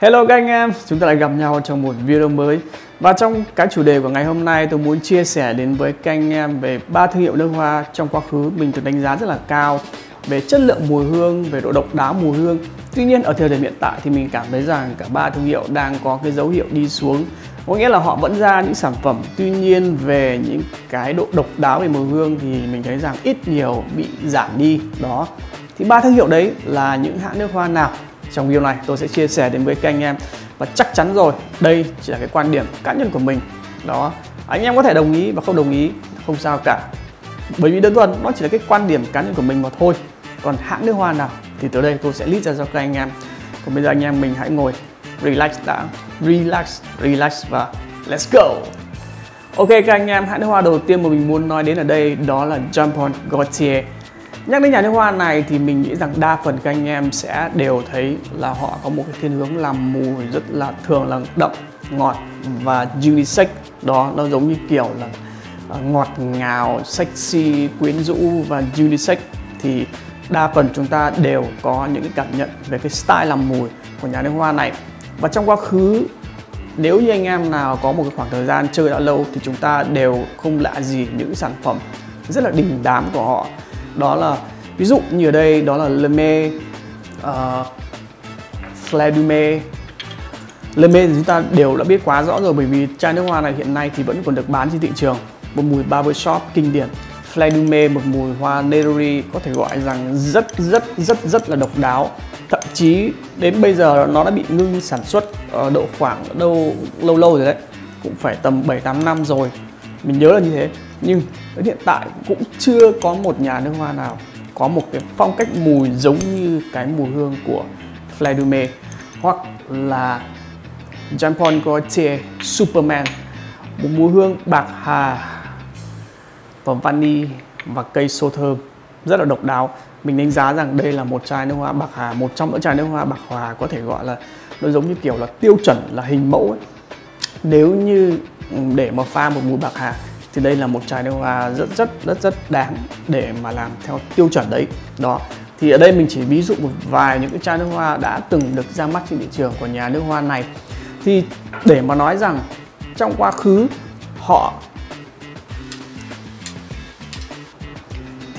Hello các anh em, chúng ta lại gặp nhau trong một video mới. Và trong cái chủ đề của ngày hôm nay tôi muốn chia sẻ đến với các anh em về ba thương hiệu nước hoa trong quá khứ mình được đánh giá rất là cao về chất lượng mùi hương, về độ độc đáo mùi hương. Tuy nhiên ở thời điểm hiện tại thì mình cảm thấy rằng cả ba thương hiệu đang có cái dấu hiệu đi xuống. Có nghĩa là họ vẫn ra những sản phẩm tuy nhiên về những cái độ độc đáo về mùi hương thì mình thấy rằng ít nhiều bị giảm đi. Đó. Thì ba thương hiệu đấy là những hãng nước hoa nào? Trong video này. Tôi sẽ chia sẻ đến với các anh em và chắc chắn rồi, đây chỉ là cái quan điểm cá nhân của mình. Đó, anh em có thể đồng ý và không đồng ý, không sao cả. Bởi vì đơn thuần, nó chỉ là cái quan điểm cá nhân của mình mà thôi. Còn hãng nước hoa nào thì tới đây tôi sẽ list ra cho các anh em. Còn bây giờ anh em mình hãy ngồi, relax đã. Relax relax và let's go. Ok, các anh em, hãng nước hoa đầu tiên mà mình muốn nói đến ở đây đó là Jean Gaultier. Nhắc đến nhà nước hoa này thì mình nghĩ rằng đa phần các anh em sẽ đều thấy là họ có một cái thiên hướng làm mùi rất là thường là đậm, ngọt và unisex. Đó nó giống như kiểu là ờ, ngọt ngào, sexy, quyến rũ và unisex thì đa phần chúng ta đều có những cái cảm nhận về cái style làm mùi của nhà nước hoa này. Và trong quá khứ nếu như anh em nào có một cái khoảng thời gian chơi đã lâu thì chúng ta đều không lạ gì những sản phẩm rất là đình đám của họ đó là ví dụ như ở đây đó là Leme uh, ờ, Fladume Leme thì chúng ta đều đã biết quá rõ rồi bởi vì chai nước hoa này hiện nay thì vẫn còn được bán trên thị trường. Một mùi barbershop kinh điển. Fladume một mùi hoa neroli có thể gọi rằng rất rất rất rất là độc đáo. Thậm chí đến bây giờ nó đã bị ngưng sản xuất ở độ khoảng đâu lâu lâu rồi đấy. Cũng phải tầm 7 8 năm rồi. Mình nhớ là như thế nhưng đến hiện tại cũng chưa có một nhà nước hoa nào có một cái phong cách mùi giống như cái mùi hương của Fladume hoặc là Jean Paul Gaultier, Superman một mùi hương bạc hà và vani và cây xô thơm rất là độc đáo mình đánh giá rằng đây là một chai nước hoa bạc hà, một trong những chai nước hoa bạc hà có thể gọi là nó giống như kiểu là tiêu chuẩn, là hình mẫu ấy. nếu như để mà pha một mùi bạc hà thì đây là một chai nước hoa rất rất rất rất đáng để mà làm theo tiêu chuẩn đấy. Đó. Thì ở đây mình chỉ ví dụ một vài những cái chai nước hoa đã từng được ra mắt trên thị trường của nhà nước hoa này. Thì để mà nói rằng trong quá khứ họ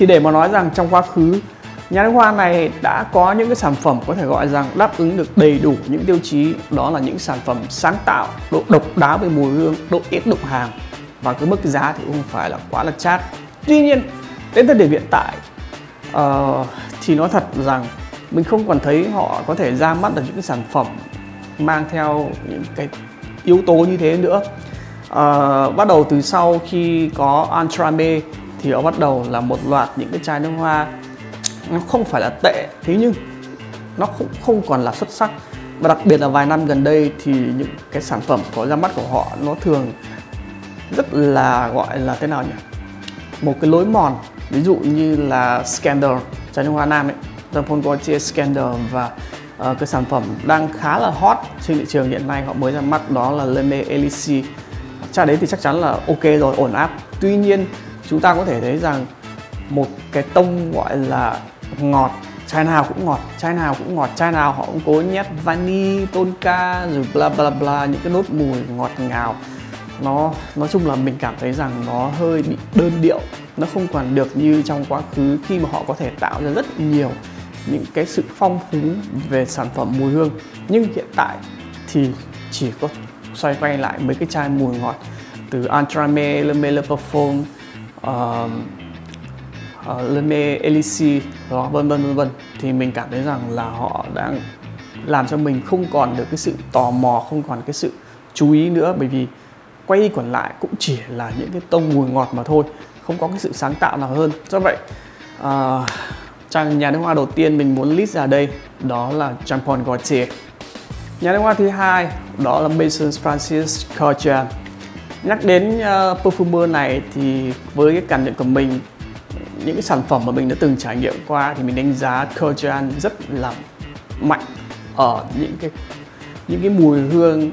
thì để mà nói rằng trong quá khứ, nhà nước hoa này đã có những cái sản phẩm có thể gọi rằng đáp ứng được đầy đủ những tiêu chí. Đó là những sản phẩm sáng tạo, độ độc đáo về mùi hương, độ ít đụng hàng và cái mức giá thì cũng không phải là quá là chát. Tuy nhiên đến thời điểm hiện tại uh, thì nói thật rằng mình không còn thấy họ có thể ra mắt được những cái sản phẩm mang theo những cái yếu tố như thế nữa. Uh, bắt đầu từ sau khi có Antrame thì họ bắt đầu là một loạt những cái chai nước hoa. Nó không phải là tệ thế nhưng nó cũng không còn là xuất sắc. Và đặc biệt là vài năm gần đây thì những cái sản phẩm có ra mắt của họ nó thường rất là gọi là thế nào nhỉ? Một cái lối mòn ví dụ như là Scandal trái nước hoa nam ấy Jean có chia Scandal và uh, cái sản phẩm đang khá là hot trên thị trường hiện nay họ mới ra mắt đó là Leme elixir. chai đấy thì chắc chắn là ok rồi ổn áp. Tuy nhiên chúng ta có thể thấy rằng một cái tông gọi là ngọt chai nào cũng ngọt chai nào cũng ngọt chai nào họ cũng cố nhét vani tonka rồi bla bla bla những cái nốt mùi ngọt ngào nó nói chung là mình cảm thấy rằng nó hơi bị đơn điệu nó không còn được như trong quá khứ khi mà họ có thể tạo ra rất nhiều những cái sự phong phú về sản phẩm mùi hương. Nhưng hiện tại thì chỉ có xoay quay lại mấy cái chai mùi ngọt từ Antrame, Le Mele Parfum, uh, uh, ờ, Le Mele Elise đó vân vân vân vân. Thì mình cảm thấy rằng là họ đang làm cho mình không còn được cái sự tò mò không còn cái sự chú ý nữa. Bởi vì quay còn lại cũng chỉ là những cái tông mùi ngọt mà thôi không có cái sự sáng tạo nào hơn. Do vậy à, uh, chàng nhà nước hoa đầu tiên mình muốn list ra đây đó là Jean Paul Gaultier. Nhà nước hoa thứ hai đó là Mason Francis Kurkdjian nhắc đến uh, perfumer này thì với cái cảm nhận của mình những cái sản phẩm mà mình đã từng trải nghiệm qua thì mình đánh giá Kurkdjian rất là mạnh ở những cái những cái mùi hương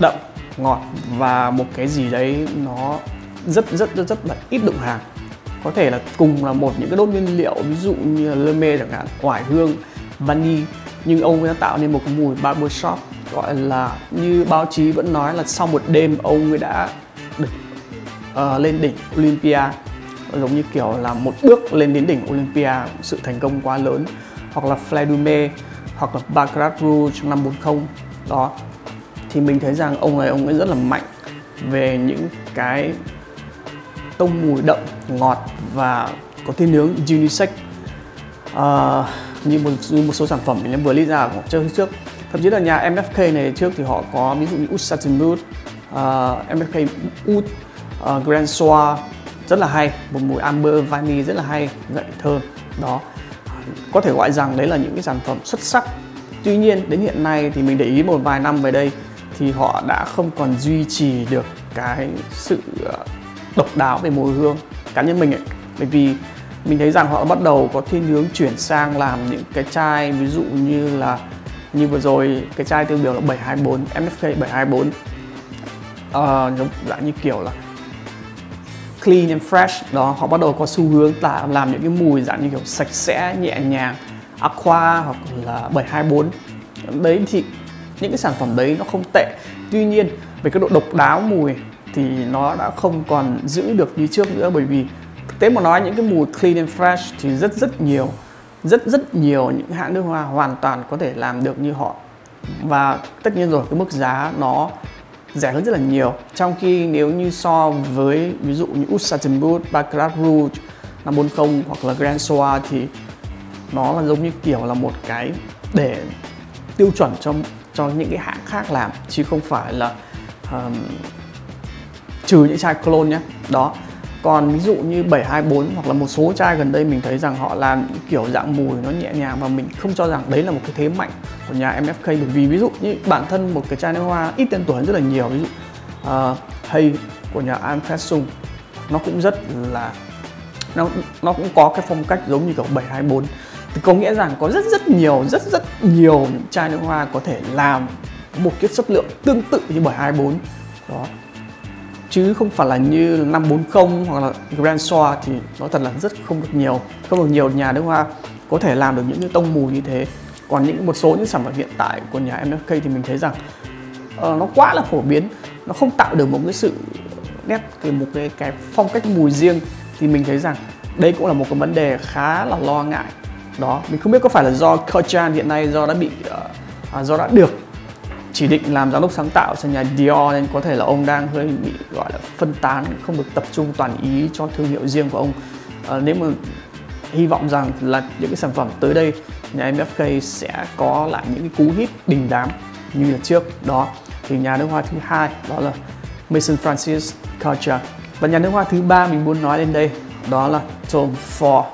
đậm ngọt và một cái gì đấy nó rất rất rất rất là ít đụng hàng có thể là cùng là một những cái đốt nguyên liệu ví dụ như là lơ mê chẳng hạn oải hương vani nhưng ông đã tạo nên một cái mùi barbershop gọi là như báo chí vẫn nói là sau một đêm ông ấy đã được uh, ờ, lên đỉnh Olympia. Giống như kiểu là một bước lên đến đỉnh Olympia sự thành công quá lớn. Hoặc là Fladume hoặc là Baccarat Rouge năm 40 đó thì mình thấy rằng ông này ông ấy rất là mạnh về những cái tông mùi đậm ngọt và có thiên nướng unisex. À, như một, như một số sản phẩm mình vừa lý ra của chơi trước thậm chí là nhà MFK này trước thì họ có ví dụ như Oud Satin Mood, uh, ờ, MFK Oud, uh, Grand Soir rất là hay. Một mùi amber vanilla rất là hay dậy thơm đó. Có thể gọi rằng đấy là những cái sản phẩm xuất sắc. Tuy nhiên đến hiện nay thì mình để ý một vài năm về đây thì họ đã không còn duy trì được cái sự ờ, độc đáo về mùi hương cá nhân mình ấy. Bởi vì mình thấy rằng họ bắt đầu có thiên hướng chuyển sang làm những cái chai ví dụ như là như vừa rồi cái chai tiêu biểu là 724 MFK 724 uh, giống dạng như kiểu là clean and fresh. Đó họ bắt đầu có xu hướng là làm những cái mùi dạng như kiểu sạch sẽ nhẹ nhàng aqua hoặc là 724 đấy thì những cái sản phẩm đấy nó không tệ. Tuy nhiên, về cái độ độc đáo mùi thì nó đã không còn giữ được như trước nữa bởi vì thực tế mà nói, những cái mùi clean and fresh thì rất rất nhiều, rất rất nhiều những hãng nước hoa hoàn toàn có thể làm được như họ. Và tất nhiên rồi, cái mức giá nó rẻ hơn rất là nhiều. Trong khi nếu như so với ví dụ như Oud Satin Baccarat Rouge 540 hoặc là Grand Soir thì nó là giống như kiểu là một cái để tiêu chuẩn cho cho những cái hãng khác làm chứ không phải là um, trừ những chai cologne nhé đó. Còn ví dụ như 724 hoặc là một số chai gần đây mình thấy rằng họ làm kiểu dạng mùi nó nhẹ nhàng và mình không cho rằng đấy là một cái thế mạnh của nhà MFK bởi vì ví dụ như bản thân một cái chai nước hoa ít tên tuổi rất là nhiều. Ví dụ uh, hay của nhà Anfesung nó cũng rất là nó nó cũng có cái phong cách giống như kiểu 724 thì có nghĩa rằng có rất rất nhiều rất rất nhiều những chai nước hoa có thể làm một cái chất lượng tương tự như 724 đó. Chứ không phải là như 540 hoặc là Grand soa thì nó thật là rất không được nhiều. Không được nhiều nhà nước hoa có thể làm được những cái tông mùi như thế. Còn những một số những sản phẩm hiện tại của nhà MFK thì mình thấy rằng uh, nó quá là phổ biến. Nó không tạo được một cái sự nét cái một cái cái phong cách mùi riêng. Thì mình thấy rằng đây cũng là một cái vấn đề khá là lo ngại đó. Mình không biết có phải là do Kochan hiện nay do đã bị uh, do đã được chỉ định làm giám đốc sáng tạo cho nhà Dior nên có thể là ông đang hơi bị gọi là phân tán không được tập trung toàn ý cho thương hiệu riêng của ông. À, nếu mà hy vọng rằng là những cái sản phẩm tới đây nhà MFK sẽ có lại những cái cú hit đình đám như là trước. Đó thì nhà nước hoa thứ hai đó là Mason Francis Culture và nhà nước hoa thứ ba mình muốn nói lên đây đó là Tom Ford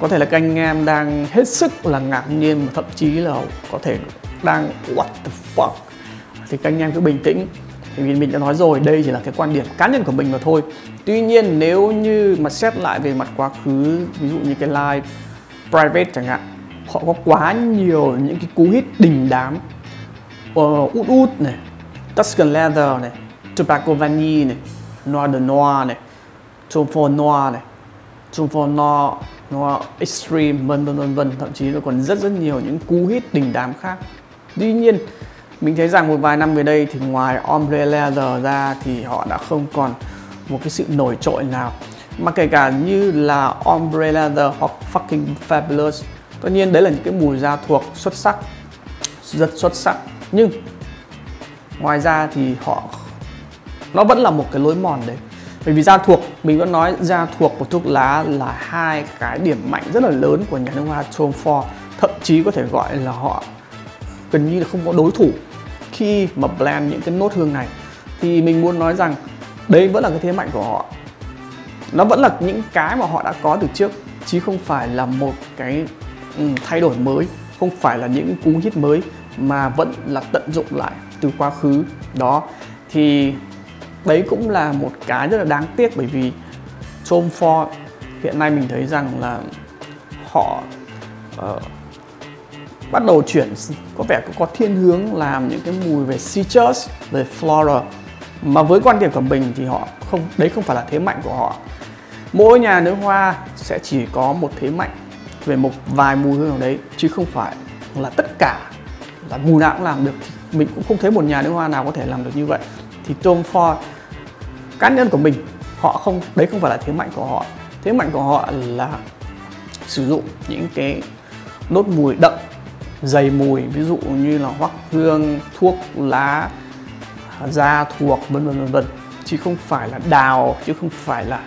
có thể là các anh em đang hết sức là ngạc nhiên và thậm chí là có thể đang what the fuck? Thì các anh em cứ bình tĩnh. Thì vì mình đã nói rồi đây chỉ là cái quan điểm cá nhân của mình mà thôi. Tuy nhiên nếu như mà xét lại về mặt quá khứ ví dụ như cái live private chẳng hạn họ có quá nhiều những cái cú hit đình đám uh, út út này Tuscan Leather này Tobacco Vanille này Noir de Noir này Tom Ford Noir này Tom Ford Noir nó Extreme, vân vân vân vân. Thậm chí nó còn rất rất nhiều những cú hit đình đám khác. Tuy nhiên, mình thấy rằng một vài năm về đây thì ngoài Ombre Leather ra thì họ đã không còn một cái sự nổi trội nào. Mà kể cả như là Ombre Leather hoặc Fucking Fabulous, tất nhiên đấy là những cái mùi da thuộc xuất sắc, rất xuất sắc. Nhưng, ngoài ra thì họ, nó vẫn là một cái lối mòn đấy bởi vì da thuộc, mình vẫn nói da thuộc của thuốc lá là hai cái điểm mạnh rất là lớn của nhà nước hoa Tom Ford thậm chí có thể gọi là họ gần như là không có đối thủ khi mà blend những cái nốt hương này. Thì mình muốn nói rằng đây vẫn là cái thế mạnh của họ. Nó vẫn là những cái mà họ đã có từ trước, chứ không phải là một cái ừ, thay đổi mới, không phải là những cú hit mới mà vẫn là tận dụng lại từ quá khứ đó. Thì đấy cũng là một cái rất là đáng tiếc bởi vì Tom Ford hiện nay mình thấy rằng là họ uh, bắt đầu chuyển có vẻ có thiên hướng làm những cái mùi về citrus về floral. Mà với quan điểm của mình thì họ không đấy không phải là thế mạnh của họ. Mỗi nhà nước hoa sẽ chỉ có một thế mạnh về một vài mùi hương nào đấy chứ không phải là tất cả. Là mùi nào cũng làm được mình cũng không thấy một nhà nước hoa nào có thể làm được như vậy thì Tom Ford cá nhân của mình họ không đấy không phải là thế mạnh của họ. Thế mạnh của họ là sử dụng những cái nốt mùi đậm dày mùi ví dụ như là hoắc hương thuốc lá da thuộc vân vân vân vân. Chứ không phải là đào chứ không phải là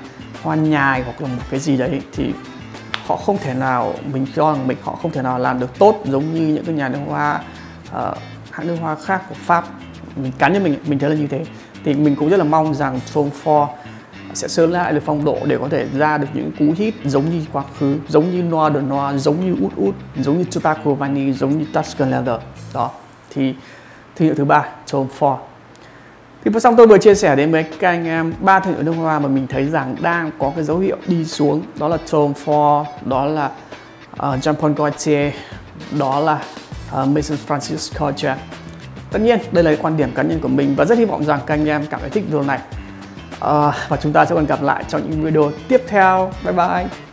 hoa nhài hoặc là một cái gì đấy thì họ không thể nào mình cho rằng mình họ không thể nào làm được tốt giống như những cái nhà nước hoa uh, hãng nước hoa khác của pháp mình cá nhân mình mình thấy là như thế. Thì mình cũng rất là mong rằng Tom Ford sẽ sớm lại được phong độ để có thể ra được những cú hit giống như quá khứ giống như Noir de Noir giống như Út Út giống như Chuta Vanille giống như Tuscan Leather. Đó. Thì thương hiệu thứ ba Tom Ford thì vừa xong tôi vừa chia sẻ đến với các anh em ba thương hiệu nước hoa mà mình thấy rằng đang có cái dấu hiệu đi xuống. Đó là Tom Ford đó là ờ, uh, Jean Paul Gaultier đó là ờ, uh, Mason Francis Kurkdjian tất nhiên đây là quan điểm cá nhân của mình và rất hy vọng rằng các anh em cảm thấy thích video này. À, và chúng ta sẽ còn gặp lại trong những video tiếp theo. Bye bye.